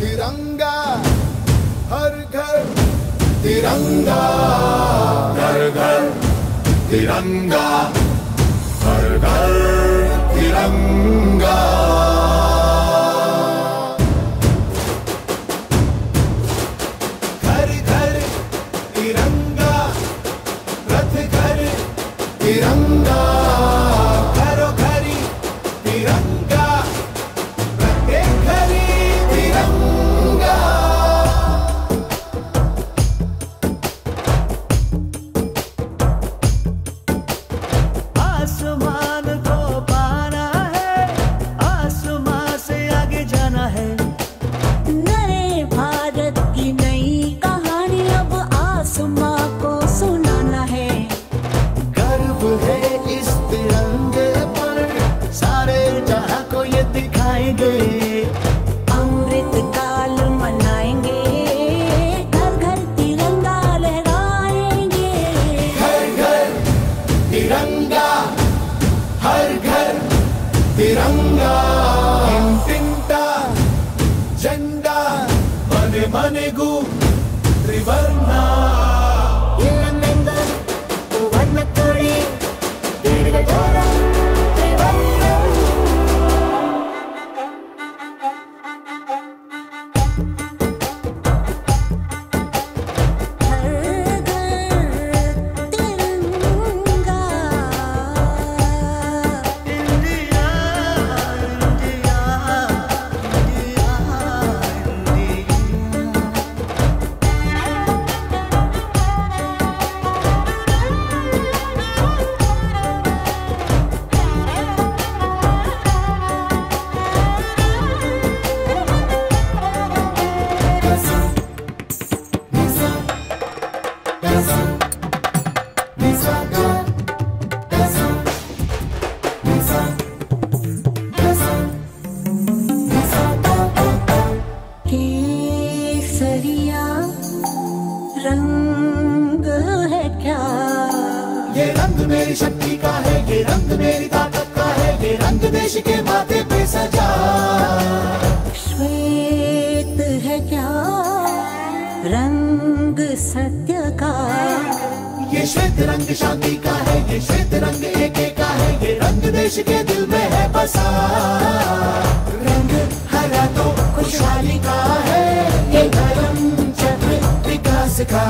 तिरंगा हर घर तिरंगा। घर घर तिरंगा हर घर तिरंगा। तिरङ्गा दे मेरी शक्ति का है ये रंग मेरी ताकत का है ये रंग देश के माथे पे सजा। श्वेत है क्या? रंग सत्य का? ये श्वेत रंग शांति का है ये श्वेत रंग एक का है ये रंग देश के दिल में है बसा। रंग हरा तो खुशहाली का है ये धर्म चक्र विकास का।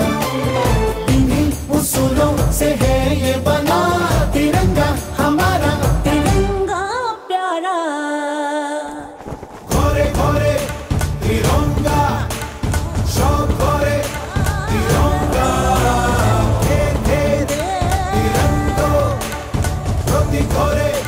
Flores.